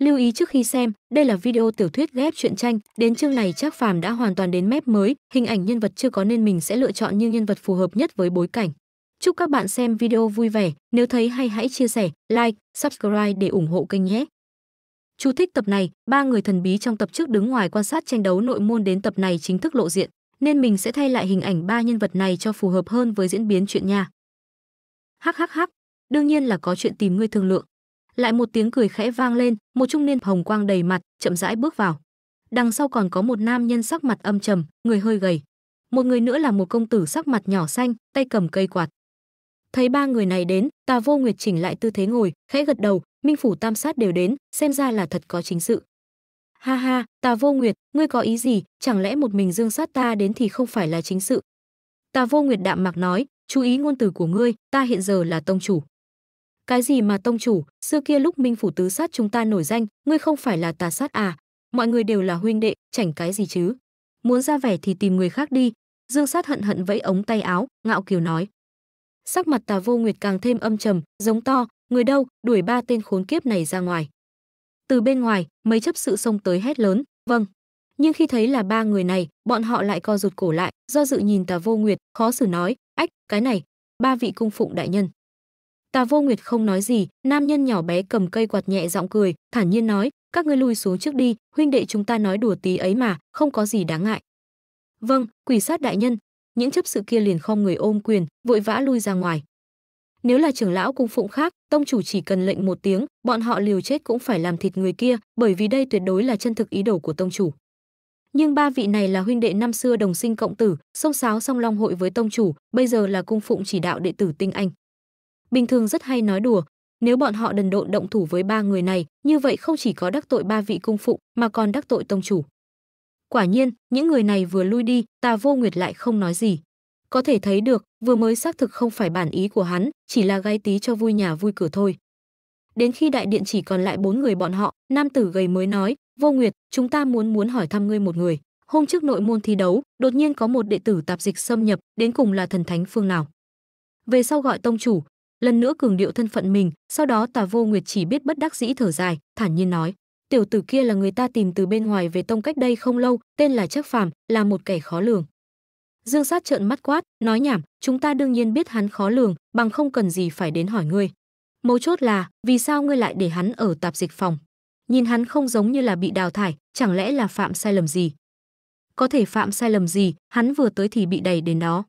Lưu ý trước khi xem, đây là video tiểu thuyết ghép truyện tranh, đến chương này chắc phàm đã hoàn toàn đến mép mới, hình ảnh nhân vật chưa có nên mình sẽ lựa chọn những nhân vật phù hợp nhất với bối cảnh. Chúc các bạn xem video vui vẻ, nếu thấy hay hãy chia sẻ, like, subscribe để ủng hộ kênh nhé. Chú thích tập này, ba người thần bí trong tập trước đứng ngoài quan sát tranh đấu nội môn đến tập này chính thức lộ diện, nên mình sẽ thay lại hình ảnh ba nhân vật này cho phù hợp hơn với diễn biến chuyện nha. Hắc hắc hắc, đương nhiên là có chuyện tìm ngươi thương lượng. Lại một tiếng cười khẽ vang lên, một trung niên hồng quang đầy mặt, chậm rãi bước vào. Đằng sau còn có một nam nhân sắc mặt âm trầm, người hơi gầy. Một người nữa là một công tử sắc mặt nhỏ xanh, tay cầm cây quạt. Thấy ba người này đến, Tà Vô Nguyệt chỉnh lại tư thế ngồi, khẽ gật đầu, Minh phủ tam sát đều đến, xem ra là thật có chính sự. Ha ha, Tà Vô Nguyệt, ngươi có ý gì, chẳng lẽ một mình Dương Sát ta đến thì không phải là chính sự? Tà Vô Nguyệt đạm mạc nói, chú ý ngôn từ của ngươi, ta hiện giờ là tông chủ. Cái gì mà tông chủ, xưa kia lúc Minh phủ tứ sát chúng ta nổi danh, ngươi không phải là tà sát à? Mọi người đều là huynh đệ, chảnh cái gì chứ? Muốn ra vẻ thì tìm người khác đi. Dương Sát hận hận vẫy ống tay áo, ngạo kiều nói. Sắc mặt Tà Vô Nguyệt càng thêm âm trầm, giống to, người đâu, đuổi ba tên khốn kiếp này ra ngoài. Từ bên ngoài, mấy chấp sự xông tới hét lớn, "Vâng." Nhưng khi thấy là ba người này, bọn họ lại co rụt cổ lại, do dự nhìn Tà Vô Nguyệt, khó xử nói, "Ách, cái này, ba vị cung phụng đại nhân." Tà Vô Nguyệt không nói gì, nam nhân nhỏ bé cầm cây quạt nhẹ giọng cười, thản nhiên nói, "Các ngươi lui xuống trước đi, huynh đệ chúng ta nói đùa tí ấy mà, không có gì đáng ngại." "Vâng, quỷ sát đại nhân." Những chấp sự kia liền không người ôm quyền, vội vã lui ra ngoài. Nếu là trưởng lão cung phụng khác, tông chủ chỉ cần lệnh một tiếng, bọn họ liều chết cũng phải làm thịt người kia, bởi vì đây tuyệt đối là chân thực ý đồ của tông chủ. Nhưng ba vị này là huynh đệ năm xưa đồng sinh cộng tử, sông sáo song long hội với tông chủ, bây giờ là cung phụng chỉ đạo đệ tử tinh anh. Bình thường rất hay nói đùa, nếu bọn họ đần độn động thủ với ba người này, như vậy không chỉ có đắc tội ba vị cung phụng, mà còn đắc tội tông chủ. Quả nhiên, những người này vừa lui đi, Tà Vô Nguyệt lại không nói gì. Có thể thấy được, vừa mới xác thực không phải bản ý của hắn, chỉ là gai tí cho vui nhà vui cửa thôi. Đến khi đại điện chỉ còn lại bốn người bọn họ, nam tử gầy mới nói, "Vô Nguyệt, chúng ta muốn muốn hỏi thăm ngươi một người. Hôm trước nội môn thi đấu, đột nhiên có một đệ tử tạp dịch xâm nhập, đến cùng là thần thánh phương nào?" Về sau gọi tông chủ, lần nữa cường điệu thân phận mình, sau đó Tà Vô Nguyệt chỉ biết bất đắc dĩ thở dài, thản nhiên nói, tiểu tử kia là người ta tìm từ bên ngoài về tông cách đây không lâu, tên là chắc Phàm, là một kẻ khó lường. Dương Sát trợn mắt quát, nói nhảm, chúng ta đương nhiên biết hắn khó lường, bằng không cần gì phải đến hỏi ngươi. Mấu chốt là, vì sao ngươi lại để hắn ở tạp dịch phòng? Nhìn hắn không giống như là bị đào thải, chẳng lẽ là phạm sai lầm gì? Có thể phạm sai lầm gì, hắn vừa tới thì bị đẩy đến đó.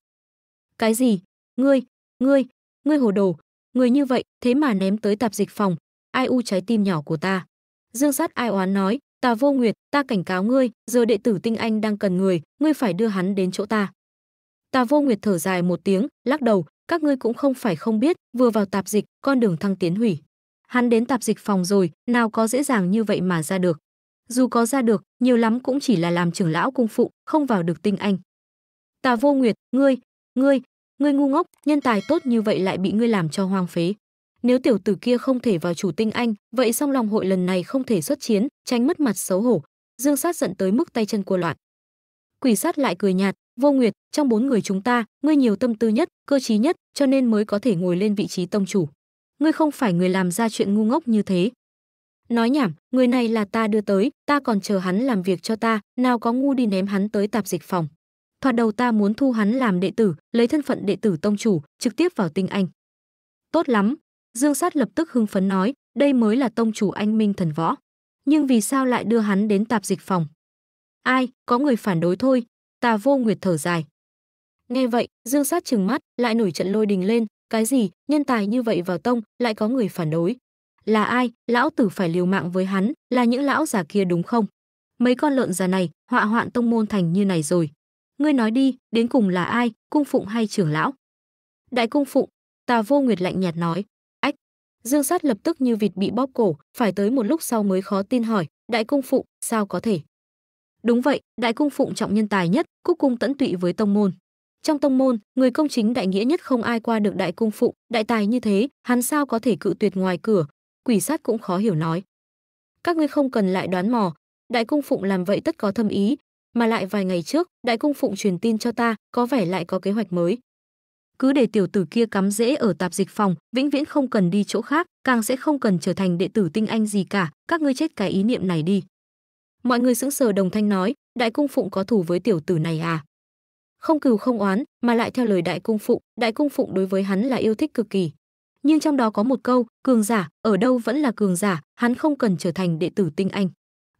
Cái gì? Ngươi, ngươi, ngươi hồ đồ, người như vậy, thế mà ném tới tạp dịch phòng, ai u trái tim nhỏ của ta. Dương Sát ai oán nói, ta Vô Nguyệt, ta cảnh cáo ngươi, giờ đệ tử tinh anh đang cần người, ngươi phải đưa hắn đến chỗ ta. Ta Vô Nguyệt thở dài một tiếng, lắc đầu, các ngươi cũng không phải không biết, vừa vào tạp dịch, con đường thăng tiến hủy. Hắn đến tạp dịch phòng rồi, nào có dễ dàng như vậy mà ra được. Dù có ra được, nhiều lắm cũng chỉ là làm trưởng lão cung phụ, không vào được tinh anh. Ta Vô Nguyệt, ngươi, ngươi, ngươi ngu ngốc, nhân tài tốt như vậy lại bị ngươi làm cho hoang phế. Nếu tiểu tử kia không thể vào chủ tinh anh, vậy song lòng hội lần này không thể xuất chiến, tránh mất mặt xấu hổ. Dương Sát giận tới mức tay chân cua loạn. Quỷ sát lại cười nhạt, Vô Nguyệt, trong bốn người chúng ta, ngươi nhiều tâm tư nhất, cơ trí nhất, cho nên mới có thể ngồi lên vị trí tông chủ. Ngươi không phải người làm ra chuyện ngu ngốc như thế. Nói nhảm, người này là ta đưa tới, ta còn chờ hắn làm việc cho ta, nào có ngu đi ném hắn tới tạp dịch phòng. Thoạt đầu ta muốn thu hắn làm đệ tử, lấy thân phận đệ tử tông chủ, trực tiếp vào tinh anh. Tốt lắm, Dương Sát lập tức hưng phấn nói, đây mới là tông chủ anh minh thần võ. Nhưng vì sao lại đưa hắn đến tạp dịch phòng? Ai, có người phản đối thôi, Tà Vô Nguyệt thở dài. Nghe vậy, Dương Sát trừng mắt, lại nổi trận lôi đình lên, cái gì, nhân tài như vậy vào tông, lại có người phản đối. Là ai, lão tử phải liều mạng với hắn, là những lão già kia đúng không? Mấy con lợn già này, họa hoạn tông môn thành như này rồi. Ngươi nói đi, đến cùng là ai, cung phụng hay trưởng lão? Đại cung phụng, Tà Vô Nguyệt lạnh nhạt nói. Ách. Dương Sát lập tức như vịt bị bóp cổ, phải tới một lúc sau mới khó tin hỏi, đại cung phụng, sao có thể? Đúng vậy, đại cung phụng trọng nhân tài nhất, cúc cung tẫn tụy với tông môn. Trong tông môn, người công chính đại nghĩa nhất không ai qua được đại cung phụng, đại tài như thế, hắn sao có thể cự tuyệt ngoài cửa? Quỷ sát cũng khó hiểu nói. Các ngươi không cần lại đoán mò, đại cung phụng làm vậy tất có thâm ý, mà lại vài ngày trước, đại cung phụng truyền tin cho ta, có vẻ lại có kế hoạch mới. cứ để tiểu tử kia cắm rễ ở tạp dịch phòng, vĩnh viễn không cần đi chỗ khác, càng sẽ không cần trở thành đệ tử tinh anh gì cả, các ngươi chết cái ý niệm này đi. Mọi người sững sờ đồng thanh nói, đại cung phụng có thù với tiểu tử này à? Không cừu không oán, mà lại theo lời đại cung phụng, đại cung phụng đối với hắn là yêu thích cực kỳ. Nhưng trong đó có một câu, cường giả, ở đâu vẫn là cường giả, hắn không cần trở thành đệ tử tinh anh.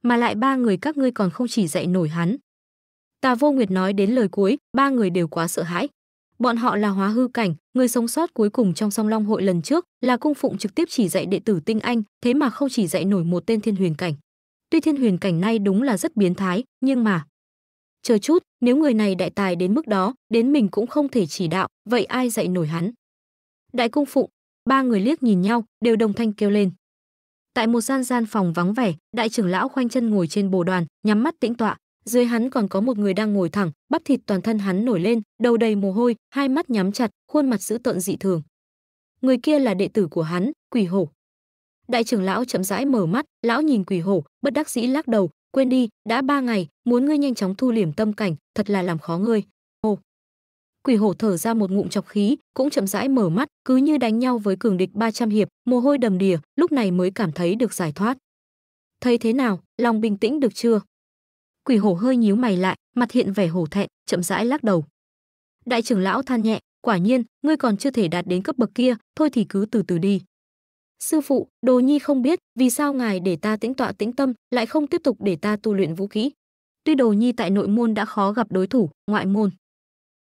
Mà lại ba người các ngươi còn không chỉ dạy nổi hắn. Tà Vô Nguyệt nói đến lời cuối, ba người đều quá sợ hãi. Bọn họ là hóa hư cảnh, người sống sót cuối cùng trong song long hội lần trước, là cung phụng trực tiếp chỉ dạy đệ tử tinh anh, thế mà không chỉ dạy nổi một tên thiên huyền cảnh. Tuy thiên huyền cảnh nay đúng là rất biến thái, nhưng mà chờ chút, nếu người này đại tài đến mức đó, đến mình cũng không thể chỉ đạo, vậy ai dạy nổi hắn? Đại cung phụng, ba người liếc nhìn nhau, đều đồng thanh kêu lên. Tại một gian gian phòng vắng vẻ, đại trưởng lão khoanh chân ngồi trên bồ đoàn, nhắm mắt tĩnh tọa, dưới hắn còn có một người đang ngồi thẳng, bắp thịt toàn thân hắn nổi lên, đầu đầy mồ hôi, hai mắt nhắm chặt, khuôn mặt dữ tợn dị thường. Người kia là đệ tử của hắn, Quỷ Hổ. Đại trưởng lão chậm rãi mở mắt, lão nhìn Quỷ Hổ, bất đắc dĩ lắc đầu, quên đi, đã ba ngày, muốn ngươi nhanh chóng thu liễm tâm cảnh, thật là làm khó ngươi. Quỷ Hổ thở ra một ngụm chọc khí, cũng chậm rãi mở mắt, cứ như đánh nhau với cường địch 300 hiệp, mồ hôi đầm đìa, lúc này mới cảm thấy được giải thoát. Thấy thế nào, lòng bình tĩnh được chưa? Quỷ hổ hơi nhíu mày lại, mặt hiện vẻ hổ thẹn, chậm rãi lắc đầu. Đại trưởng lão than nhẹ, quả nhiên, ngươi còn chưa thể đạt đến cấp bậc kia, thôi thì cứ từ từ đi. Sư phụ, Đồ Nhi không biết, vì sao ngài để ta tĩnh tọa tĩnh tâm, lại không tiếp tục để ta tu luyện vũ khí. Tuy Đồ Nhi tại nội môn đã khó gặp đối thủ, ngoại môn.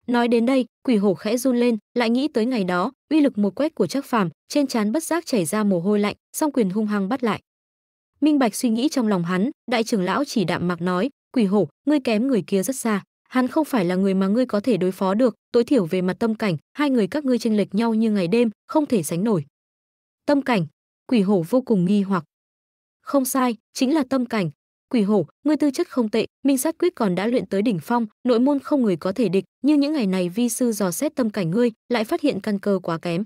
Nói đến đây, quỷ hổ khẽ run lên, lại nghĩ tới ngày đó, uy lực một quét của Trác Phàm, trên trán bất giác chảy ra mồ hôi lạnh, song quyền hung hăng bắt lại. Minh Bạch suy nghĩ trong lòng hắn, đại trưởng lão chỉ đạm mạc nói, quỷ hổ ngươi kém người kia rất xa hắn không phải là người mà ngươi có thể đối phó được tối thiểu về mặt tâm cảnh hai người các ngươi chênh lệch nhau như ngày đêm không thể sánh nổi tâm cảnh quỷ hổ vô cùng nghi hoặc không sai chính là tâm cảnh quỷ hổ ngươi tư chất không tệ minh sát quyết còn đã luyện tới đỉnh phong nội môn không người có thể địch nhưng những ngày này vi sư dò xét tâm cảnh ngươi lại phát hiện căn cơ quá kém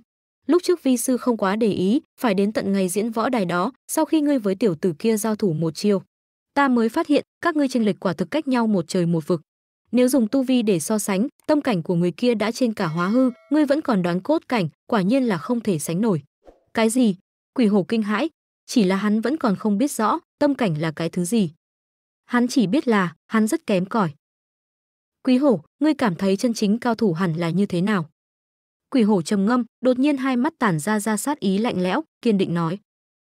lúc trước vi sư không quá để ý phải đến tận ngày diễn võ đài đó sau khi ngươi với tiểu tử kia giao thủ một chiều, ta mới phát hiện các ngươi chênh lệch quả thực cách nhau một trời một vực. Nếu dùng tu vi để so sánh, tâm cảnh của người kia đã trên cả hóa hư, ngươi vẫn còn đoán cốt cảnh, quả nhiên là không thể sánh nổi. Cái gì? Quỷ hổ kinh hãi, chỉ là hắn vẫn còn không biết rõ tâm cảnh là cái thứ gì. Hắn chỉ biết là hắn rất kém cỏi. Quý hổ, ngươi cảm thấy chân chính cao thủ hẳn là như thế nào? Quỷ hổ trầm ngâm, đột nhiên hai mắt tản ra ra sát ý lạnh lẽo, kiên định nói: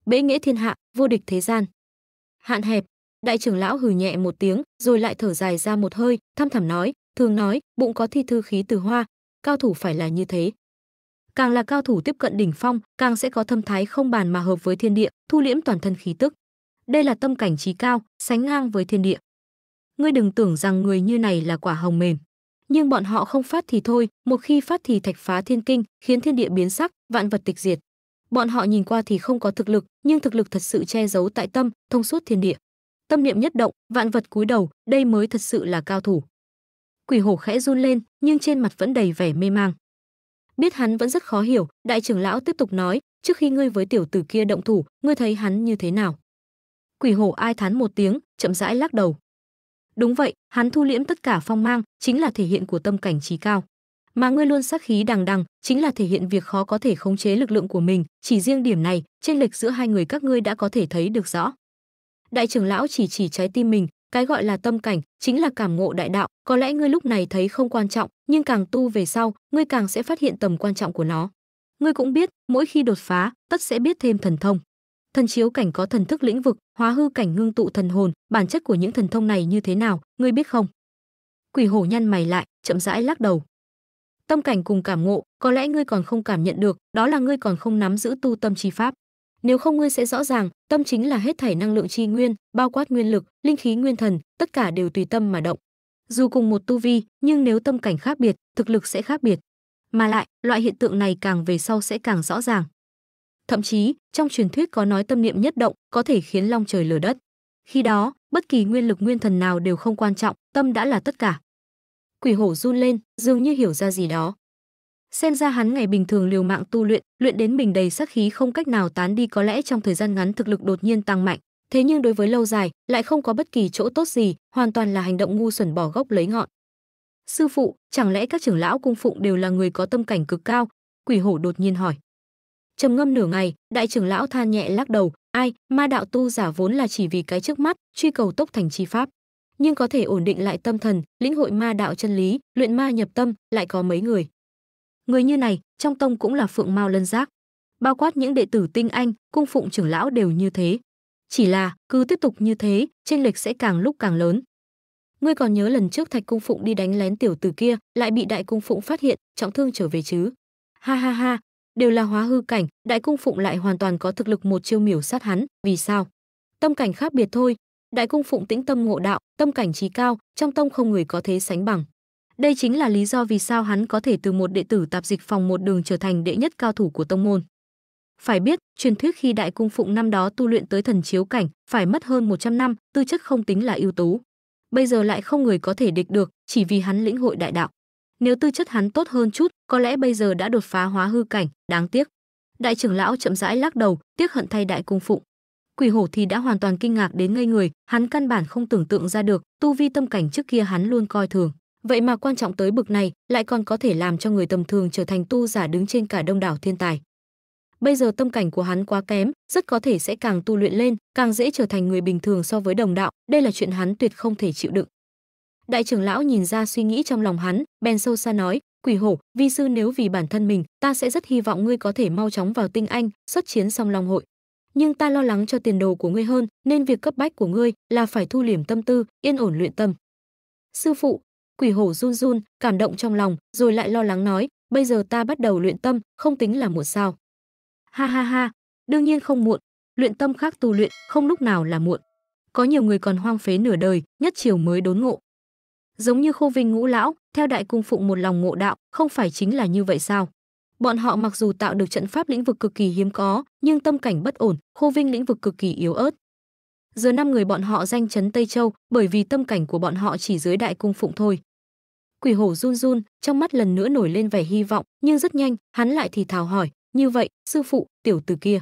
bế nghĩa thiên hạ, vô địch thế gian." Hạn hẹp, Đại trưởng lão hừ nhẹ một tiếng, rồi lại thở dài ra một hơi, thăm thẳm nói, thường nói, bụng có thi thư khí từ hoa, cao thủ phải là như thế. Càng là cao thủ tiếp cận đỉnh phong, càng sẽ có thâm thái không bàn mà hợp với thiên địa, thu liễm toàn thân khí tức. Đây là tâm cảnh trí cao, sánh ngang với thiên địa. Ngươi đừng tưởng rằng người như này là quả hồng mềm. Nhưng bọn họ không phát thì thôi, một khi phát thì thạch phá thiên kinh, khiến thiên địa biến sắc, vạn vật tịch diệt. Bọn họ nhìn qua thì không có thực lực, nhưng thực lực thật sự che giấu tại tâm, thông suốt thiên địa tâm niệm nhất động vạn vật cúi đầu đây mới thật sự là cao thủ quỷ hổ khẽ run lên nhưng trên mặt vẫn đầy vẻ mê mang biết hắn vẫn rất khó hiểu đại trưởng lão tiếp tục nói trước khi ngươi với tiểu tử kia động thủ ngươi thấy hắn như thế nào quỷ hổ ai thán một tiếng, chậm rãi lắc đầu. Đúng vậy, hắn thu liễm tất cả phong mang, chính là thể hiện của tâm cảnh trí cao. Mà ngươi luôn sắc khí đằng đằng, chính là thể hiện việc khó có thể khống chế lực lượng của mình, chỉ riêng điểm này, trên lệch giữa hai người các ngươi đã có thể thấy được rõ. Đại trưởng lão chỉ chỉ trái tim mình, cái gọi là tâm cảnh, chính là cảm ngộ đại đạo, có lẽ ngươi lúc này thấy không quan trọng, nhưng càng tu về sau, ngươi càng sẽ phát hiện tầm quan trọng của nó. Ngươi cũng biết, mỗi khi đột phá, tất sẽ biết thêm thần thông thần chiếu cảnh có thần thức lĩnh vực hóa hư cảnh ngưng tụ thần hồn bản chất của những thần thông này như thế nào ngươi biết không quỷ hổ nhăn mày lại chậm rãi lắc đầu tâm cảnh cùng cảm ngộ có lẽ ngươi còn không cảm nhận được đó là ngươi còn không nắm giữ tu tâm chi pháp nếu không ngươi sẽ rõ ràng, tâm chính là hết thảy năng lượng chi nguyên, bao quát nguyên lực, linh khí nguyên thần, tất cả đều tùy tâm mà động. Dù cùng một tu vi, nhưng nếu tâm cảnh khác biệt, thực lực sẽ khác biệt. Mà lại, loại hiện tượng này càng về sau sẽ càng rõ ràng. Thậm chí, trong truyền thuyết có nói tâm niệm nhất động có thể khiến long trời lở đất. Khi đó, bất kỳ nguyên lực nguyên thần nào đều không quan trọng, tâm đã là tất cả. Quỷ hổ run lên, dường như hiểu ra gì đó. Xem ra hắn ngày bình thường liều mạng tu luyện, luyện đến mình đầy sát khí không cách nào tán đi có lẽ trong thời gian ngắn thực lực đột nhiên tăng mạnh, thế nhưng đối với lâu dài lại không có bất kỳ chỗ tốt gì, hoàn toàn là hành động ngu xuẩn bỏ gốc lấy ngọn. Sư phụ, chẳng lẽ các trưởng lão cung phụng đều là người có tâm cảnh cực cao? Quỷ hổ đột nhiên hỏi. Trầm ngâm nửa ngày, đại trưởng lão than nhẹ lắc đầu, ai, ma đạo tu giả vốn là chỉ vì cái trước mắt, truy cầu tốc thành chi pháp. Nhưng có thể ổn định lại tâm thần, lĩnh hội ma đạo chân lý, luyện ma nhập tâm, lại có mấy người. Người như này, trong tông cũng là phượng mao lân giác. Bao quát những đệ tử tinh anh, cung phụng trưởng lão đều như thế. Chỉ là, cứ tiếp tục như thế, chênh lệch sẽ càng lúc càng lớn. Ngươi còn nhớ lần trước Thạch cung phụng đi đánh lén tiểu tử kia, lại bị đại cung phụng phát hiện, trọng thương trở về chứ? Ha ha ha, đều là hóa hư cảnh, đại cung phụng lại hoàn toàn có thực lực một chiêu miểu sát hắn, vì sao? Tâm cảnh khác biệt thôi, đại cung phụng tĩnh tâm ngộ đạo, tâm cảnh trí cao, trong tông không người có thế sánh bằng. Đây chính là lý do vì sao hắn có thể từ một đệ tử tạp dịch phòng một đường trở thành đệ nhất cao thủ của tông môn. Phải biết, truyền thuyết khi đại cung phụng năm đó tu luyện tới thần chiếu cảnh, phải mất hơn 100 năm, tư chất không tính là ưu tú. Bây giờ lại không người có thể địch được, chỉ vì hắn lĩnh hội đại đạo. Nếu tư chất hắn tốt hơn chút, có lẽ bây giờ đã đột phá hóa hư cảnh, đáng tiếc. Đại trưởng lão chậm rãi lắc đầu, tiếc hận thay đại cung phụng. Quỷ hổ thì đã hoàn toàn kinh ngạc đến ngây người, hắn căn bản không tưởng tượng ra được, tu vi tâm cảnh trước kia hắn luôn coi thường. Vậy mà quan trọng tới bực này, lại còn có thể làm cho người tầm thường trở thành tu giả đứng trên cả đông đảo thiên tài. Bây giờ tâm cảnh của hắn quá kém, rất có thể sẽ càng tu luyện lên, càng dễ trở thành người bình thường so với đồng đạo, đây là chuyện hắn tuyệt không thể chịu đựng. Đại trưởng lão nhìn ra suy nghĩ trong lòng hắn, bèn sâu xa nói, "Quỷ hổ, vi sư nếu vì bản thân mình, ta sẽ rất hy vọng ngươi có thể mau chóng vào tinh anh, xuất chiến song long hội. Nhưng ta lo lắng cho tiền đồ của ngươi hơn, nên việc cấp bách của ngươi là phải thu liềm tâm tư, yên ổn luyện tâm." Sư phụ, Quỷ hổ run run, cảm động trong lòng, rồi lại lo lắng nói, "Bây giờ ta bắt đầu luyện tâm, không tính là muộn sao?" Ha ha ha, đương nhiên không muộn, luyện tâm khác tu luyện, không lúc nào là muộn. Có nhiều người còn hoang phế nửa đời, nhất chiều mới đốn ngộ. Giống như Khô Vinh Ngũ lão, theo đại cung phụng một lòng ngộ đạo, không phải chính là như vậy sao? Bọn họ mặc dù tạo được trận pháp lĩnh vực cực kỳ hiếm có, nhưng tâm cảnh bất ổn, Khô Vinh lĩnh vực cực kỳ yếu ớt. Giờ năm người bọn họ danh chấn Tây Châu, bởi vì tâm cảnh của bọn họ chỉ dưới đại cung phụng thôi. Quỷ hổ run run, trong mắt lần nữa nổi lên vẻ hy vọng, nhưng rất nhanh, hắn lại thì thào hỏi, như vậy, sư phụ, tiểu tử kia.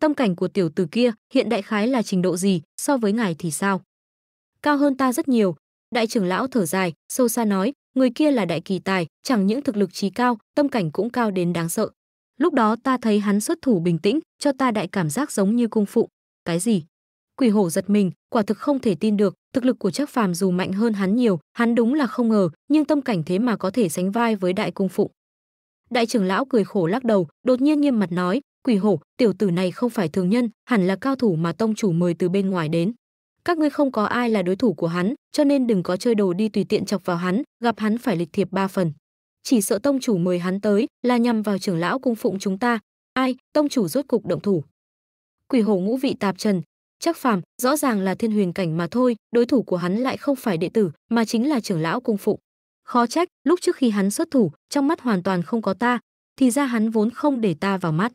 Tâm cảnh của tiểu tử kia hiện đại khái là trình độ gì, so với ngài thì sao? Cao hơn ta rất nhiều. Đại trưởng lão thở dài, sâu xa nói, người kia là đại kỳ tài, chẳng những thực lực trí cao, tâm cảnh cũng cao đến đáng sợ. Lúc đó ta thấy hắn xuất thủ bình tĩnh, cho ta đại cảm giác giống như cung phụ. Cái gì? Quỷ hổ giật mình, quả thực không thể tin được, thực lực của Trác Phàm dù mạnh hơn hắn nhiều, hắn đúng là không ngờ, nhưng tâm cảnh thế mà có thể sánh vai với đại cung phụ. Đại trưởng lão cười khổ lắc đầu, đột nhiên nghiêm mặt nói, "Quỷ hổ, tiểu tử này không phải thường nhân, hẳn là cao thủ mà tông chủ mời từ bên ngoài đến. Các ngươi không có ai là đối thủ của hắn, cho nên đừng có chơi đồ đi tùy tiện chọc vào hắn, gặp hắn phải lịch thiệp ba phần. Chỉ sợ tông chủ mời hắn tới là nhằm vào trưởng lão cung phụng chúng ta. Ai, tông chủ rốt cục động thủ." Quỷ hổ ngũ vị tạp trần, chắc phàm, rõ ràng là thiên huyền cảnh mà thôi, đối thủ của hắn lại không phải đệ tử, mà chính là trưởng lão cung phụng. Khó trách, lúc trước khi hắn xuất thủ, trong mắt hoàn toàn không có ta, thì ra hắn vốn không để ta vào mắt.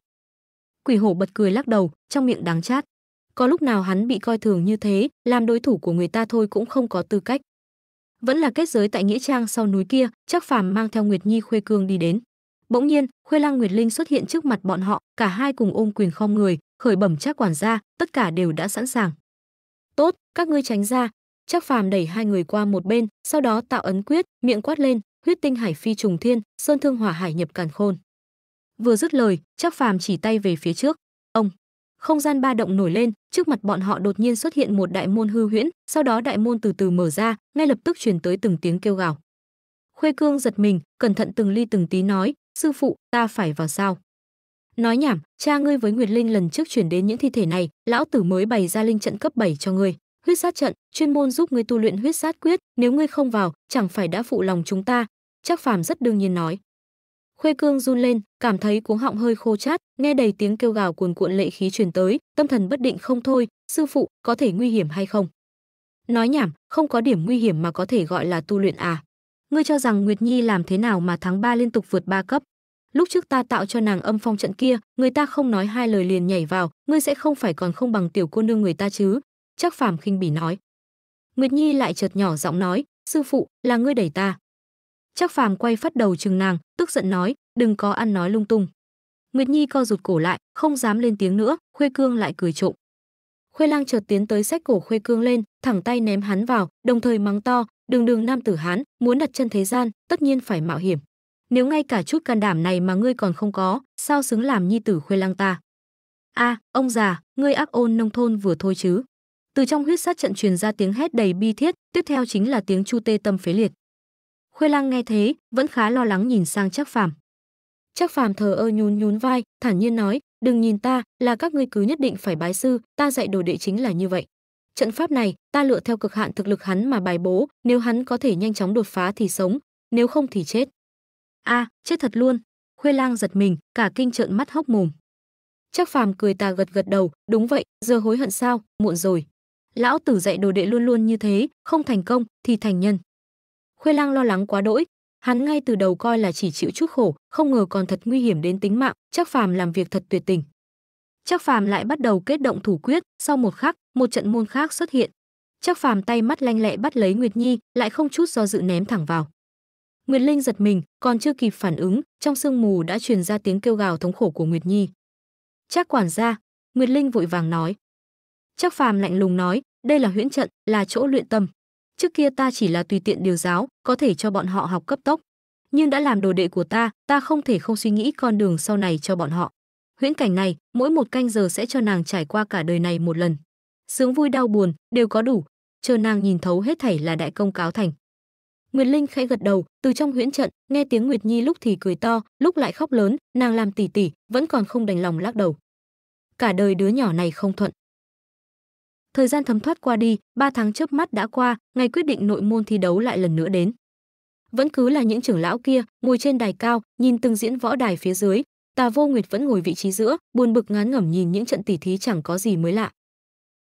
Quỷ hổ bật cười lắc đầu, trong miệng đáng chát. Có lúc nào hắn bị coi thường như thế, làm đối thủ của người ta thôi cũng không có tư cách. Vẫn là kết giới tại nghĩa trang sau núi kia, chắc phàm mang theo Nguyệt Nhi Khuê Cương đi đến. Bỗng nhiên, Khuê Lăng Nguyệt Linh xuất hiện trước mặt bọn họ, cả hai cùng ôm quyền khom người, khởi bẩm chắc quản gia, tất cả đều đã sẵn sàng. Tốt, các ngươi tránh ra, Trác Phàm đẩy hai người qua một bên, sau đó tạo ấn quyết, miệng quát lên, huyết tinh hải phi trùng thiên, sơn thương hỏa hải nhập càn khôn. Vừa dứt lời, Trác Phàm chỉ tay về phía trước. Không gian ba động nổi lên, trước mặt bọn họ đột nhiên xuất hiện một đại môn hư huyễn, sau đó đại môn từ từ mở ra, ngay lập tức truyền tới từng tiếng kêu gào. Khuê Cương giật mình, cẩn thận từng ly từng tí nói, sư phụ, ta phải vào sao? Nói nhảm, cha ngươi với Nguyệt Linh lần trước chuyển đến những thi thể này, lão tử mới bày ra linh trận cấp 7 cho ngươi huyết sát trận chuyên môn giúp ngươi tu luyện huyết sát quyết nếu ngươi không vào chẳng phải đã phụ lòng chúng ta chắc phàm rất đương nhiên nói khuê cương run lên, cảm thấy cuống họng hơi khô chát, nghe đầy tiếng kêu gào cuồn cuộn lệ khí truyền tới, tâm thần bất định không thôi, sư phụ, có thể nguy hiểm hay không? Nói nhảm, không có điểm nguy hiểm mà có thể gọi là tu luyện à? Ngươi cho rằng nguyệt nhi làm thế nào mà tháng 3 liên tục vượt ba cấp? Lúc trước ta tạo cho nàng âm phong trận kia, người ta không nói hai lời liền nhảy vào, ngươi sẽ không phải còn không bằng tiểu cô nương người ta chứ? Chắc phàm khinh bỉ nói. Nguyệt nhi lại chợt nhỏ giọng nói, sư phụ, là ngươi đẩy ta chắc phàm quay phát đầu chừng nàng, tức giận nói, đừng có ăn nói lung tung. Nguyệt nhi co rụt cổ lại, không dám lên tiếng nữa, khuê cương lại cười trộm. Khuê lang chợt tiến tới sách cổ khuê cương lên, thẳng tay ném hắn vào, đồng thời mắng to, đường đường nam tử hán, muốn đặt chân thế gian, tất nhiên phải mạo hiểm. Nếu ngay cả chút can đảm này mà ngươi còn không có, sao xứng làm nhi tử khuê lang ta? A, ông già, ngươi ác ôn nông thôn vừa thôi chứ. Từ trong huyết sát trận truyền ra tiếng hét đầy bi thiết, tiếp theo chính là tiếng chu tê tâm phế liệt khuê lang nghe thế, vẫn khá lo lắng nhìn sang Trác phàm. Trác phàm thờ ơ nhún nhún vai, thản nhiên nói, đừng nhìn ta, là các ngươi cứ nhất định phải bái sư, ta dạy đồ đệ chính là như vậy. Trận pháp này, ta lựa theo cực hạn thực lực hắn mà bài bố, nếu hắn có thể nhanh chóng đột phá thì sống, nếu không thì chết. A, chết thật luôn. Khuê lang giật mình, cả kinh trợn mắt hốc mồm. Trác phàm cười tà gật gật đầu, đúng vậy, giờ hối hận sao, muộn rồi. Lão tử dạy đồ đệ luôn luôn như thế, không thành công thì thành nhân khuê lang lo lắng quá đỗi. Hắn ngay từ đầu coi là chỉ chịu chút khổ, không ngờ còn thật nguy hiểm đến tính mạng, chắc phàm làm việc thật tuyệt tình. Chắc phàm lại bắt đầu kết động thủ quyết, sau một khắc, một trận môn khác xuất hiện. Chắc phàm tay mắt lanh lẹ bắt lấy nguyệt nhi, lại không chút do dự ném thẳng vào. Nguyệt linh giật mình, còn chưa kịp phản ứng, trong sương mù đã truyền ra tiếng kêu gào thống khổ của nguyệt nhi. Chắc quản gia, nguyệt linh vội vàng nói. Chắc phàm lạnh lùng nói, đây là huyễn trận, là chỗ luyện tâm trước kia ta chỉ là tùy tiện điều giáo có thể cho bọn họ học cấp tốc. Nhưng đã làm đồ đệ của ta ta không thể không suy nghĩ con đường sau này cho bọn họ. Huyễn cảnh này mỗi một canh giờ sẽ cho nàng trải qua cả đời này một lần. Sướng vui đau buồn đều có đủ. Chờ nàng nhìn thấu hết thảy là đại công cáo thành. Nguyệt Linh khẽ gật đầu, từ trong huyễn trận, nghe tiếng Nguyệt Nhi lúc thì cười to, lúc lại khóc lớn, nàng làm tỉ tỉ, vẫn còn không đành lòng lắc đầu. Cả đời đứa nhỏ này không thuận. Thời gian thấm thoát qua đi, ba tháng chớp mắt đã qua, ngày quyết định nội môn thi đấu lại lần nữa đến. Vẫn cứ là những trưởng lão kia, ngồi trên đài cao, nhìn từng diễn võ đài phía dưới, Tà Vô Nguyệt vẫn ngồi vị trí giữa, buồn bực ngán ngẩm nhìn những trận tỉ thí chẳng có gì mới lạ.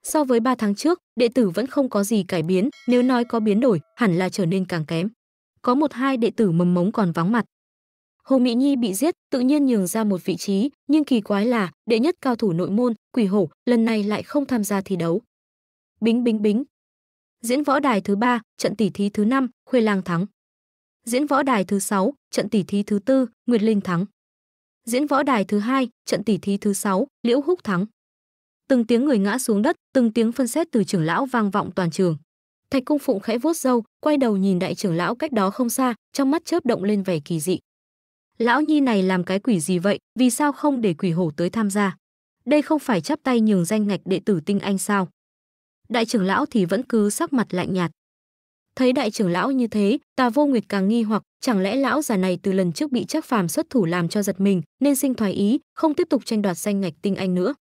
So với 3 tháng trước, đệ tử vẫn không có gì cải biến, nếu nói có biến đổi, hẳn là trở nên càng kém. Có một hai đệ tử mầm mống còn vắng mặt. Hồ Mỹ Nhi bị giết, tự nhiên nhường ra một vị trí, nhưng kỳ quái là, đệ nhất cao thủ nội môn, Quỷ Hổ, lần này lại không tham gia thi đấu. Bính bính bính. Diễn võ đài thứ ba, trận tỷ thí thứ năm, Khuê Lang thắng. Diễn võ đài thứ sáu, trận tỷ thí thứ tư, Nguyệt Linh thắng. Diễn võ đài thứ hai, trận tỷ thí thứ sáu, Liễu Húc thắng từng tiếng người ngã xuống đất từng tiếng phân xét từ trưởng lão vang vọng toàn trường thạch cung phụng khẽ vuốt râu quay đầu nhìn đại trưởng lão cách đó không xa trong mắt chớp động lên vẻ kỳ dị lão nhi này làm cái quỷ gì vậy vì sao không để quỷ hổ tới tham gia đây không phải chắp tay nhường danh ngạch đệ tử tinh anh sao đại trưởng lão thì vẫn cứ sắc mặt lạnh nhạt thấy đại trưởng lão như thế tà vô nguyệt càng nghi hoặc chẳng lẽ lão già này từ lần trước bị Trác phàm xuất thủ làm cho giật mình nên sinh thoái ý không tiếp tục tranh đoạt danh ngạch tinh anh nữa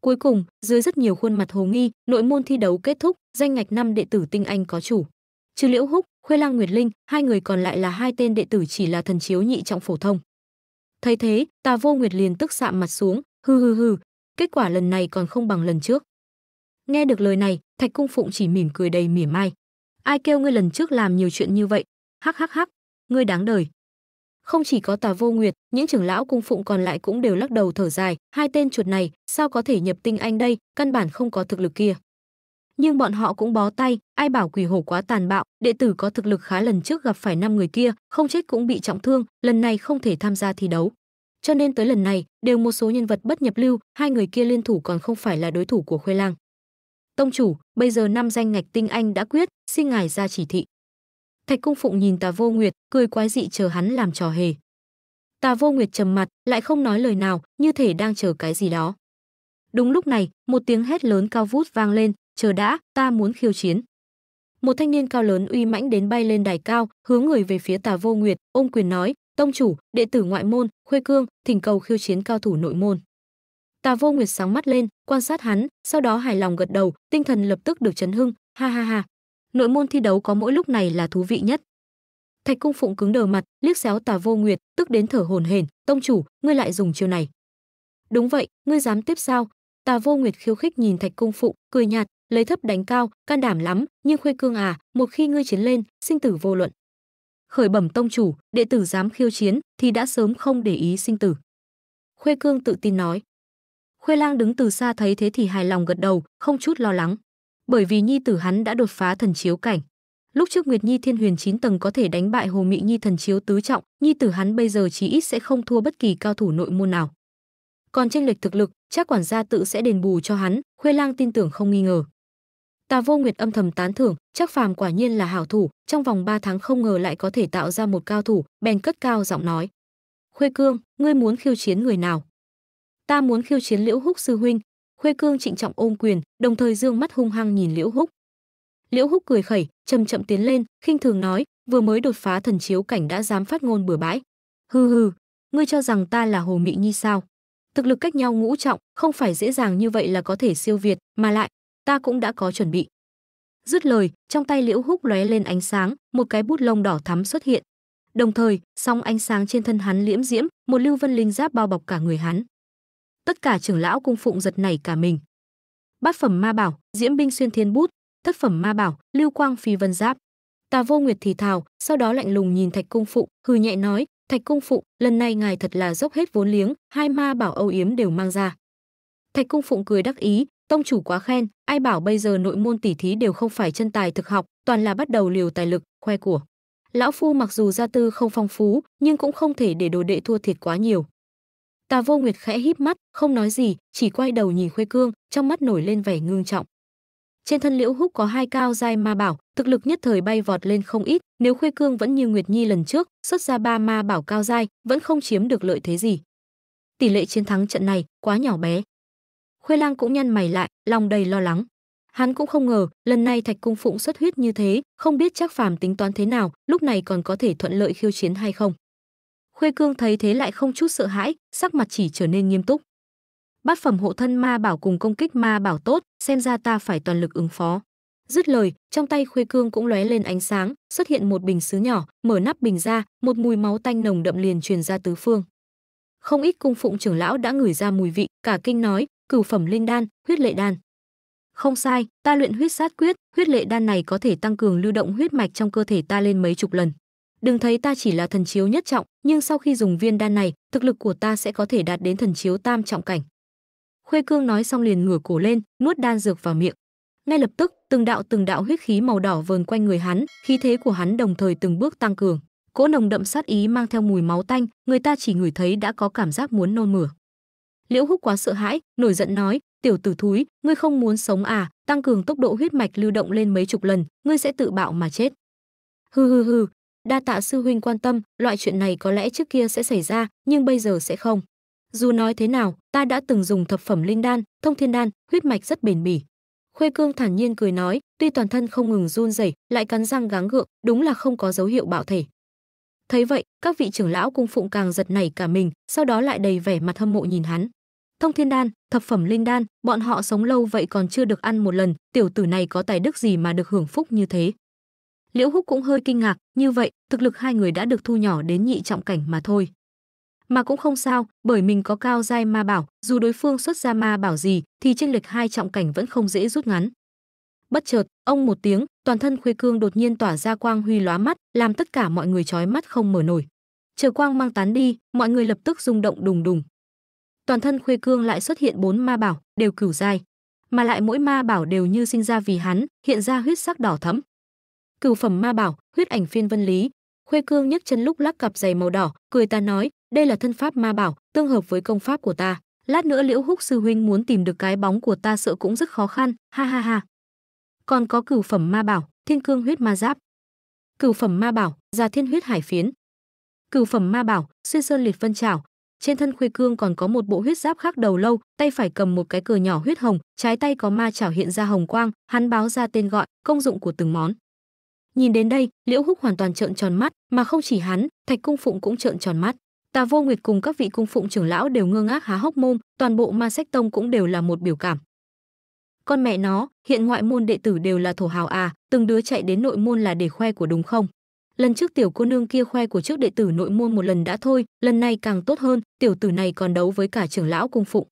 Cuối cùng, dưới rất nhiều khuôn mặt hồ nghi, nội môn thi đấu kết thúc, danh ngạch năm đệ tử tinh anh có chủ. Trừ Liễu Húc, Khuê Lang Nguyệt Linh, hai người còn lại là hai tên đệ tử chỉ là thần chiếu nhị trọng phổ thông. Thấy thế, Tà Vô Nguyệt liền tức sạm mặt xuống, hừ hừ hừ, kết quả lần này còn không bằng lần trước. Nghe được lời này, Thạch Cung Phụng chỉ mỉm cười đầy mỉa mai. Ai kêu ngươi lần trước làm nhiều chuyện như vậy? Hắc hắc hắc, ngươi đáng đời. Không chỉ có Tà Vô Nguyệt, những trưởng lão cung phụng còn lại cũng đều lắc đầu thở dài, hai tên chuột này, sao có thể nhập tinh anh đây, căn bản không có thực lực kia. Nhưng bọn họ cũng bó tay, ai bảo quỷ hổ quá tàn bạo, đệ tử có thực lực khá lần trước gặp phải năm người kia, không chết cũng bị trọng thương, lần này không thể tham gia thi đấu. Cho nên tới lần này, đều một số nhân vật bất nhập lưu, hai người kia liên thủ còn không phải là đối thủ của Khuê Lang. Tông chủ, bây giờ năm danh ngạch tinh anh đã quyết, xin ngài ra chỉ thị. Thạch Cung Phụng nhìn Tà Vô Nguyệt, cười quái dị chờ hắn làm trò hề. Tà Vô Nguyệt trầm mặt, lại không nói lời nào, như thể đang chờ cái gì đó. Đúng lúc này, một tiếng hét lớn cao vút vang lên, "Chờ đã, ta muốn khiêu chiến." Một thanh niên cao lớn uy mãnh đến bay lên đài cao, hướng người về phía Tà Vô Nguyệt, ôm quyền nói: "Tông chủ, đệ tử ngoại môn, Khuê Cương, thỉnh cầu khiêu chiến cao thủ nội môn." Tà Vô Nguyệt sáng mắt lên, quan sát hắn, sau đó hài lòng gật đầu, tinh thần lập tức được chấn hưng, ha ha ha, nội môn thi đấu có mỗi lúc này là thú vị nhất. Thạch cung phụng cứng đờ mặt liếc xéo tà vô nguyệt tức đến thở hổn hển tông chủ ngươi lại dùng chiêu này. Đúng vậy ngươi dám tiếp sao? Tà vô nguyệt khiêu khích nhìn thạch cung phụng cười nhạt lấy thấp đánh cao can đảm lắm nhưng khuê cương à một khi ngươi chiến lên sinh tử vô luận. Khởi bẩm tông chủ đệ tử dám khiêu chiến thì đã sớm không để ý sinh tử. Khuê cương tự tin nói khuê lang đứng từ xa thấy thế thì hài lòng gật đầu không chút lo lắng bởi vì nhi tử hắn đã đột phá thần chiếu cảnh. Lúc trước Nguyệt Nhi Thiên Huyền 9 tầng có thể đánh bại Hồ Mị Nhi thần chiếu tứ trọng, nhi tử hắn bây giờ chí ít sẽ không thua bất kỳ cao thủ nội môn nào. Còn tranh lệch thực lực, chắc quản gia tự sẽ đền bù cho hắn, Khuê Lang tin tưởng không nghi ngờ. Tà Vô Nguyệt âm thầm tán thưởng, chắc phàm quả nhiên là hảo thủ, trong vòng 3 tháng không ngờ lại có thể tạo ra một cao thủ, bèn cất cao giọng nói: "Khuê Cương, ngươi muốn khiêu chiến người nào?" "Ta muốn khiêu chiến Liễu Húc sư huynh." Khuê Cương trịnh trọng ôm quyền, đồng thời dương mắt hung hăng nhìn Liễu Húc. Liễu Húc cười khẩy, chậm chậm tiến lên, khinh thường nói, vừa mới đột phá thần chiếu cảnh đã dám phát ngôn bừa bãi. Hừ hừ, ngươi cho rằng ta là Hồ Mị Nhi sao? Thực lực cách nhau ngũ trọng, không phải dễ dàng như vậy là có thể siêu việt, mà lại, ta cũng đã có chuẩn bị. Dứt lời, trong tay Liễu Húc lóe lên ánh sáng, một cái bút lông đỏ thắm xuất hiện. Đồng thời, song ánh sáng trên thân hắn liễm diễm, một lưu vân linh giáp bao bọc cả người hắn. Tất cả trưởng lão cung phụng giật nảy cả mình. Bát phẩm ma bảo, diễm binh xuyên thiên bút, thất phẩm ma bảo, lưu quang phi vân giáp. Tà Vô Nguyệt thì thào, sau đó lạnh lùng nhìn Thạch cung phụ, hừ nhẹ nói, "Thạch cung phụ, lần này ngài thật là dốc hết vốn liếng, hai ma bảo âu yếm đều mang ra." Thạch cung phụng cười đắc ý, tông chủ quá khen, ai bảo bây giờ nội môn tỷ thí đều không phải chân tài thực học, toàn là bắt đầu liều tài lực, khoe của. Lão phu mặc dù gia tư không phong phú, nhưng cũng không thể để đồ đệ thua thiệt quá nhiều. Tà Vô Nguyệt khẽ híp mắt, không nói gì, chỉ quay đầu nhìn Khuê Cương, trong mắt nổi lên vẻ ngưng trọng. Trên thân Liễu Húc có hai cao giai ma bảo, thực lực nhất thời bay vọt lên không ít, nếu Khuê Cương vẫn như Nguyệt Nhi lần trước, xuất ra ba ma bảo cao giai, vẫn không chiếm được lợi thế gì. Tỷ lệ chiến thắng trận này quá nhỏ bé. Khuê Lang cũng nhăn mày lại, lòng đầy lo lắng. Hắn cũng không ngờ, lần này Thạch Cung Phụng xuất huyết như thế, không biết chắc phàm tính toán thế nào, lúc này còn có thể thuận lợi khiêu chiến hay không. Khuê Cương thấy thế lại không chút sợ hãi, sắc mặt chỉ trở nên nghiêm túc. Bát phẩm hộ thân ma bảo cùng công kích ma bảo tốt, xem ra ta phải toàn lực ứng phó. Dứt lời, trong tay Khuê Cương cũng lóe lên ánh sáng, xuất hiện một bình sứ nhỏ, mở nắp bình ra, một mùi máu tanh nồng đậm liền truyền ra tứ phương. Không ít cung phụng trưởng lão đã ngửi ra mùi vị, cả kinh nói, cửu phẩm linh đan, huyết lệ đan. Không sai, ta luyện huyết sát quyết, huyết lệ đan này có thể tăng cường lưu động huyết mạch trong cơ thể ta lên mấy chục lần. Đừng thấy ta chỉ là thần chiếu nhất trọng, nhưng sau khi dùng viên đan này, thực lực của ta sẽ có thể đạt đến thần chiếu tam trọng cảnh. Khuê Cương nói xong liền ngửa cổ lên, nuốt đan dược vào miệng. Ngay lập tức, từng đạo từng đạo huyết khí màu đỏ vờn quanh người hắn, khí thế của hắn đồng thời từng bước tăng cường. Cỗ nồng đậm sát ý mang theo mùi máu tanh, người ta chỉ ngửi thấy đã có cảm giác muốn nôn mửa. Liễu Húc quá sợ hãi, nổi giận nói, "Tiểu tử thúi, ngươi không muốn sống à? Tăng cường tốc độ huyết mạch lưu động lên mấy chục lần, ngươi sẽ tự bạo mà chết." Hừ hừ hừ, đa tạ sư huynh quan tâm, loại chuyện này có lẽ trước kia sẽ xảy ra, nhưng bây giờ sẽ không. Dù nói thế nào, ta đã từng dùng thập phẩm linh đan, thông thiên đan, huyết mạch rất bền bỉ. Khuê Cương thản nhiên cười nói, tuy toàn thân không ngừng run rẩy, lại cắn răng gắng gượng, đúng là không có dấu hiệu bạo thể. Thấy vậy, các vị trưởng lão cung phụng càng giật nảy cả mình, sau đó lại đầy vẻ mặt hâm mộ nhìn hắn. Thông thiên đan, thập phẩm linh đan, bọn họ sống lâu vậy còn chưa được ăn một lần, tiểu tử này có tài đức gì mà được hưởng phúc như thế. Liễu Húc cũng hơi kinh ngạc, như vậy, thực lực hai người đã được thu nhỏ đến nhị trọng cảnh mà thôi mà cũng không sao, bởi mình có cao giai ma bảo, dù đối phương xuất ra ma bảo gì thì chênh lệch hai trọng cảnh vẫn không dễ rút ngắn. Bất chợt, ông một tiếng, toàn thân Khuê Cương đột nhiên tỏa ra quang huy lóa mắt, làm tất cả mọi người chói mắt không mở nổi. Chờ quang mang tán đi, mọi người lập tức rung động đùng đùng. Toàn thân Khuê Cương lại xuất hiện bốn ma bảo, đều cửu giai, mà lại mỗi ma bảo đều như sinh ra vì hắn, hiện ra huyết sắc đỏ thẫm. Cửu phẩm ma bảo, huyết ảnh phiên vân lý. Khuê Cương nhấc chân lúc lắc cặp giày màu đỏ, cười ta nói, đây là thân pháp ma bảo, tương hợp với công pháp của ta. Lát nữa Liễu Húc sư huynh muốn tìm được cái bóng của ta sợ cũng rất khó khăn, ha ha ha. Còn có cửu phẩm ma bảo, Thiên Cương huyết ma giáp. Cửu phẩm ma bảo, Già Thiên huyết hải phiến. Cửu phẩm ma bảo, Xuyên sơn liệt phân trảo. Trên thân Khuê Cương còn có một bộ huyết giáp khác đầu lâu, tay phải cầm một cái cờ nhỏ huyết hồng, trái tay có ma chảo hiện ra hồng quang, hắn báo ra tên gọi, công dụng của từng món. Nhìn đến đây, Liễu Húc hoàn toàn trợn tròn mắt, mà không chỉ hắn, Thạch Cung Phụng cũng trợn tròn mắt. Tà Vô Nguyệt cùng các vị cung phụng trưởng lão đều ngơ ngác há hốc mồm, toàn bộ Ma Sách Tông cũng đều là một biểu cảm. Con mẹ nó, hiện ngoại môn đệ tử đều là thổ hào à, từng đứa chạy đến nội môn là để khoe của đúng không? Lần trước tiểu cô nương kia khoe của trước đệ tử nội môn một lần đã thôi, lần này càng tốt hơn, tiểu tử này còn đấu với cả trưởng lão cung phụng.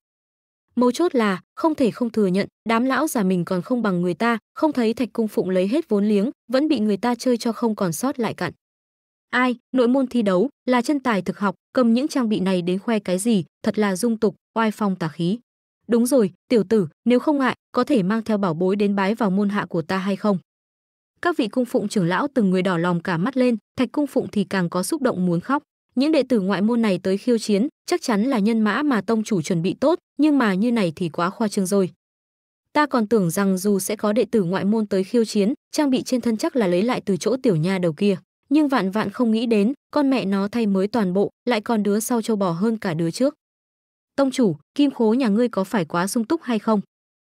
Mấu chốt là, không thể không thừa nhận, đám lão già mình còn không bằng người ta, không thấy thạch cung phụng lấy hết vốn liếng, vẫn bị người ta chơi cho không còn sót lại cặn. Ai, nội môn thi đấu, là chân tài thực học, cầm những trang bị này đến khoe cái gì, thật là dung tục, oai phong tà khí. Đúng rồi, tiểu tử, nếu không ngại, có thể mang theo bảo bối đến bái vào môn hạ của ta hay không? Các vị cung phụng trưởng lão từng người đỏ lòng cả mắt lên, Thạch cung phụng thì càng có xúc động muốn khóc. Những đệ tử ngoại môn này tới khiêu chiến, chắc chắn là nhân mã mà tông chủ chuẩn bị tốt, nhưng mà như này thì quá khoa trương rồi. Ta còn tưởng rằng dù sẽ có đệ tử ngoại môn tới khiêu chiến, trang bị trên thân chắc là lấy lại từ chỗ tiểu nha đầu kia. Nhưng vạn vạn không nghĩ đến, con mẹ nó thay mới toàn bộ, lại còn đứa sau châu bò hơn cả đứa trước. Tông chủ, kim khố nhà ngươi có phải quá sung túc hay không?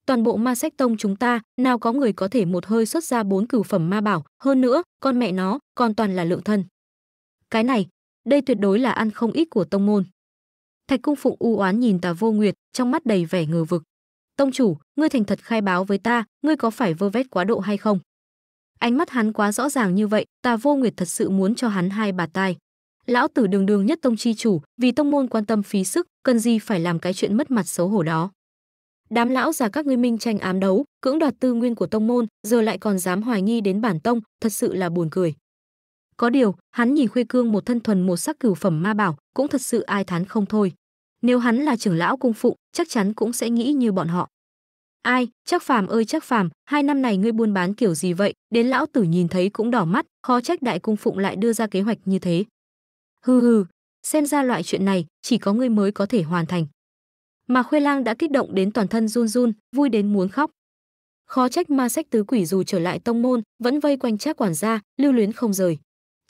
Toàn bộ ma sách tông chúng ta, nào có người có thể một hơi xuất ra bốn cửu phẩm ma bảo, hơn nữa, con mẹ nó, còn toàn là lượng thân. Cái này, đây tuyệt đối là ăn không ít của tông môn. Thạch Cung Phụng u oán nhìn Tà Vô Nguyệt, trong mắt đầy vẻ ngờ vực. "Tông chủ, ngươi thành thật khai báo với ta, ngươi có phải vơ vét quá độ hay không?" Ánh mắt hắn quá rõ ràng như vậy, Tà Vô Nguyệt thật sự muốn cho hắn hai bà tai. Lão tử đường đường nhất tông chi chủ, vì tông môn quan tâm phí sức, cần gì phải làm cái chuyện mất mặt xấu hổ đó. Đám lão già các ngươi minh tranh ám đấu, cưỡng đoạt tư nguyên của tông môn, giờ lại còn dám hoài nghi đến bản tông, thật sự là buồn cười. Có điều, hắn nhìn Khuê Cương một thân thuần một sắc cửu phẩm ma bảo, cũng thật sự ai thán không thôi. Nếu hắn là trưởng lão cung phụng, chắc chắn cũng sẽ nghĩ như bọn họ. Ai, chắc phàm ơi chắc phàm, hai năm này ngươi buôn bán kiểu gì vậy, đến lão tử nhìn thấy cũng đỏ mắt, khó trách đại cung phụng lại đưa ra kế hoạch như thế. Hừ hừ, xem ra loại chuyện này chỉ có ngươi mới có thể hoàn thành. Mà Khuê Lang đã kích động đến toàn thân run run, vui đến muốn khóc. Khó trách ma sách tứ quỷ dù trở lại tông môn, vẫn vây quanh Trác quản gia, lưu luyến không rời.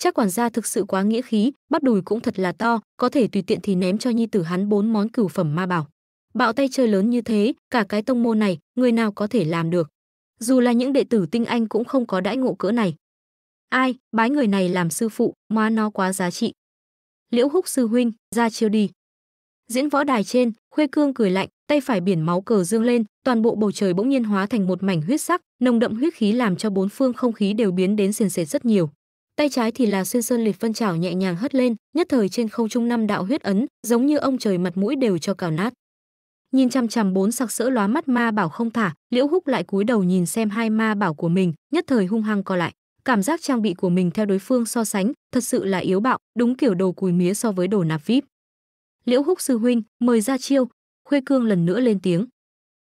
Chắc quản gia thực sự quá nghĩa khí, bắt đùi cũng thật là to, có thể tùy tiện thì ném cho nhi tử hắn bốn món cửu phẩm ma bảo. Bạo tay chơi lớn như thế, cả cái tông môn này, người nào có thể làm được? Dù là những đệ tử tinh anh cũng không có đãi ngộ cỡ này. Ai, bái người này làm sư phụ, má nó quá giá trị. Liễu Húc sư huynh, ra chiêu đi. Diễn võ đài trên, Khuê Cương cười lạnh, tay phải biển máu cờ dương lên, toàn bộ bầu trời bỗng nhiên hóa thành một mảnh huyết sắc, nồng đậm huyết khí làm cho bốn phương không khí đều biến đến sền sệt rất nhiều. Tay trái thì là xuyên sơn liệt phân chảo nhẹ nhàng hất lên, nhất thời trên không trung năm đạo huyết ấn, giống như ông trời mặt mũi đều cho cào nát. Nhìn chăm chăm bốn sặc sỡ lóa mắt ma bảo không thả, Liễu Húc lại cúi đầu nhìn xem hai ma bảo của mình, nhất thời hung hăng co lại. Cảm giác trang bị của mình theo đối phương so sánh, thật sự là yếu bạo, đúng kiểu đồ cùi mía so với đồ nạp vip liễu húc sư huynh mời ra chiêu khuê cương lần nữa lên tiếng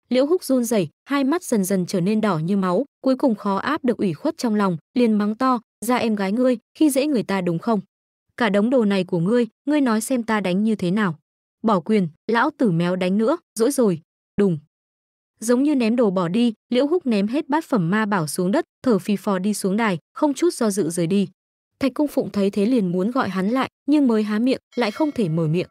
liễu húc run rẩy hai mắt dần dần trở nên đỏ như máu cuối cùng khó áp được ủy khuất trong lòng liền mắng to ra em gái ngươi khi dễ người ta đúng không? Cả đống đồ này của ngươi ngươi nói xem ta đánh như thế nào. Bỏ quyền lão tử méo đánh nữa dỗi rồi. Đùng. Giống như ném đồ bỏ đi liễu húc ném hết bát phẩm ma bảo xuống đất thở phì phò đi xuống đài không chút do dự rời đi. Thạch cung phụng thấy thế liền muốn gọi hắn lại nhưng mới há miệng lại không thể mở miệng.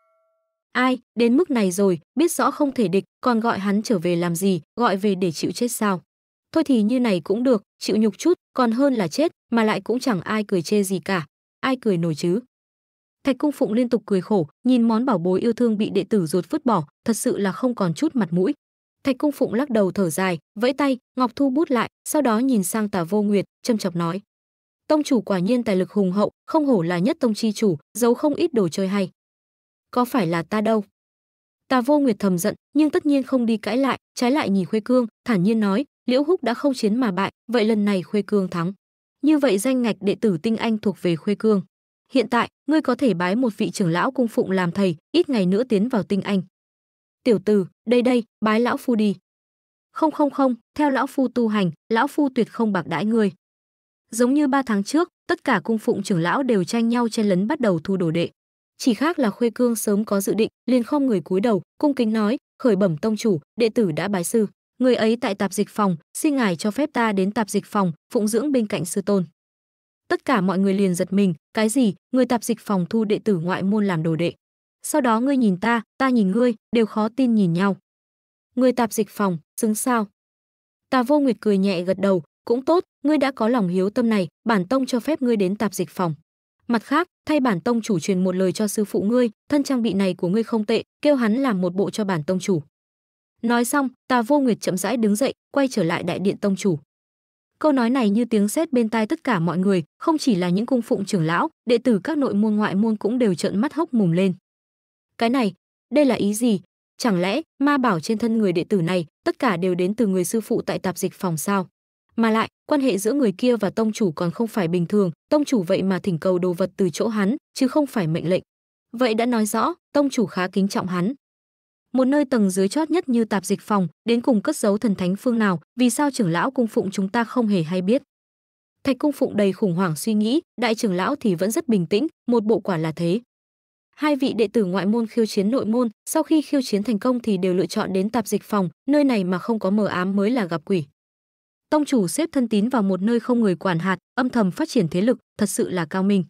Ai, đến mức này rồi, biết rõ không thể địch, còn gọi hắn trở về làm gì, gọi về để chịu chết sao? Thôi thì như này cũng được, chịu nhục chút, còn hơn là chết, mà lại cũng chẳng ai cười chê gì cả. Ai cười nổi chứ? Thạch Cung Phụng liên tục cười khổ, nhìn món bảo bối yêu thương bị đệ tử ruột vứt bỏ, thật sự là không còn chút mặt mũi. Thạch Cung Phụng lắc đầu thở dài, vẫy tay, Ngọc Thu bút lại, sau đó nhìn sang Tả Vô Nguyệt, châm chọc nói: "Tông chủ quả nhiên tài lực hùng hậu, không hổ là nhất tông chi chủ, giấu không ít đồ chơi hay." có phải là ta đâu tà vô nguyệt thầm giận nhưng tất nhiên không đi cãi lại trái lại nhìn khuê cương thản nhiên nói liễu húc đã không chiến mà bại, vậy lần này khuê cương thắng. Như vậy danh ngạch đệ tử tinh anh thuộc về khuê cương. Hiện tại, ngươi có thể bái một vị trưởng lão cung phụng làm thầy, ít ngày nữa tiến vào tinh anh. Tiểu tử, đây đây, bái lão phu đi. Không không không, theo lão phu tu hành, lão phu tuyệt không bạc đãi ngươi. Giống như ba tháng trước, tất cả cung phụng trưởng lão đều tranh nhau chen lấn bắt đầu thu đồ đệ. Chỉ khác là khuê cương sớm có dự định, liền không người cúi đầu, cung kính nói, khởi bẩm tông chủ, đệ tử đã bái sư người ấy tại tạp dịch phòng xin ngài cho phép ta đến tạp dịch phòng phụng dưỡng bên cạnh sư tôn. Tất cả mọi người liền giật mình cái gì người tạp dịch phòng thu đệ tử ngoại môn làm đồ đệ. Sau đó ngươi nhìn ta ta nhìn ngươi đều khó tin nhìn nhau. Người tạp dịch phòng xứng sao? Ta vô nguyệt cười nhẹ gật đầu cũng tốt ngươi đã có lòng hiếu tâm này bản tông cho phép ngươi đến tạp dịch phòng. Mặt khác, thay bản tông chủ truyền một lời cho sư phụ ngươi, thân trang bị này của ngươi không tệ, kêu hắn làm một bộ cho bản tông chủ. Nói xong, Tà Vô Nguyệt chậm rãi đứng dậy, quay trở lại đại điện tông chủ. Câu nói này như tiếng sét bên tai tất cả mọi người, không chỉ là những cung phụng trưởng lão, đệ tử các nội môn ngoại môn cũng đều trợn mắt hốc mồm lên. Cái này, đây là ý gì? Chẳng lẽ ma bảo trên thân người đệ tử này tất cả đều đến từ người sư phụ tại tạp dịch phòng sao? Mà lại, quan hệ giữa người kia và tông chủ còn không phải bình thường, tông chủ vậy mà thỉnh cầu đồ vật từ chỗ hắn, chứ không phải mệnh lệnh. Vậy đã nói rõ, tông chủ khá kính trọng hắn. Một nơi tầng dưới chót nhất như tạp dịch phòng, đến cùng cất giấu thần thánh phương nào, vì sao trưởng lão cung phụng chúng ta không hề hay biết. Thạch cung phụng đầy khủng hoảng suy nghĩ, đại trưởng lão thì vẫn rất bình tĩnh, một bộ quả là thế. hai vị đệ tử ngoại môn khiêu chiến nội môn, sau khi khiêu chiến thành công thì đều lựa chọn đến tạp dịch phòng, nơi này mà không có mờ ám mới là gặp quỷ. Tông chủ xếp thân tín vào một nơi không người quản hạt, âm thầm phát triển thế lực, thật sự là cao minh.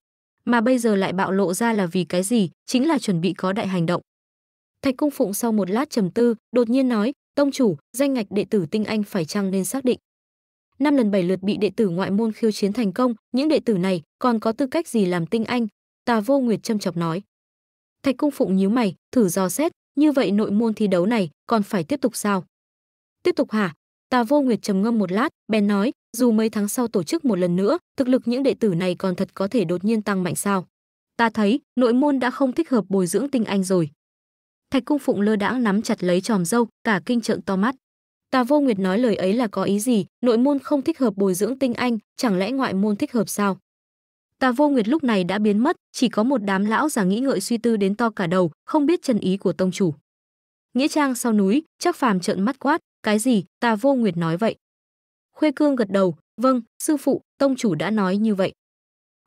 Mà bây giờ lại bạo lộ ra là vì cái gì, chính là chuẩn bị có đại hành động. Thạch Cung Phụng sau một lát trầm tư, đột nhiên nói, "Tông chủ, danh ngạch đệ tử tinh anh phải chăng nên xác định?" Năm lần bảy lượt bị đệ tử ngoại môn khiêu chiến thành công, những đệ tử này còn có tư cách gì làm tinh anh? Tà Vô Nguyệt châm chọc nói. Thạch Cung Phụng nhíu mày, thử dò xét, như vậy nội môn thi đấu này còn phải tiếp tục sao? Tiếp tục hả? Tà Vô Nguyệt trầm ngâm một lát, bèn nói, dù mấy tháng sau tổ chức một lần nữa, thực lực những đệ tử này còn thật có thể đột nhiên tăng mạnh sao? Ta thấy, nội môn đã không thích hợp bồi dưỡng tinh anh rồi. Thạch Cung Phụng lơ đãng nắm chặt lấy tròm dâu cả kinh trợn to mắt. Tà Vô Nguyệt nói lời ấy là có ý gì? Nội môn không thích hợp bồi dưỡng tinh anh, chẳng lẽ ngoại môn thích hợp sao? Tà Vô Nguyệt lúc này đã biến mất, chỉ có một đám lão già nghĩ ngợi suy tư đến to cả đầu, không biết chân ý của tông chủ. Nghĩa trang sau núi, chắc phàm trợn mắt quát, cái gì? Tà Vô Nguyệt nói vậy. Khuê Cương gật đầu, vâng, sư phụ, tông chủ đã nói như vậy.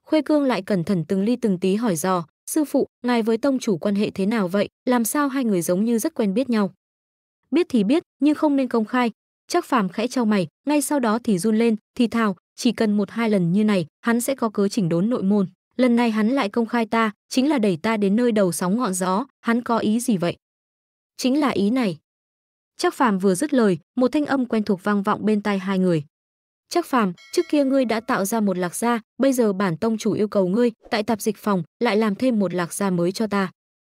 Khuê Cương lại cẩn thận từng ly từng tí hỏi dò, sư phụ, ngài với tông chủ quan hệ thế nào vậy? Làm sao hai người giống như rất quen biết nhau? Biết thì biết, nhưng không nên công khai. Chắc phàm khẽ trao mày, ngay sau đó thì run lên, thì thào, chỉ cần một hai lần như này, hắn sẽ có cớ chỉnh đốn nội môn. Lần này hắn lại công khai ta, chính là đẩy ta đến nơi đầu sóng ngọn gió, hắn có ý gì vậy? Chính là ý này. Chắc phàm vừa dứt lời, một thanh âm quen thuộc vang vọng bên tai hai người. Chắc phàm, trước kia ngươi đã tạo ra một lạc gia, bây giờ bản tông chủ yêu cầu ngươi, tại tạp dịch phòng, lại làm thêm một lạc gia mới cho ta.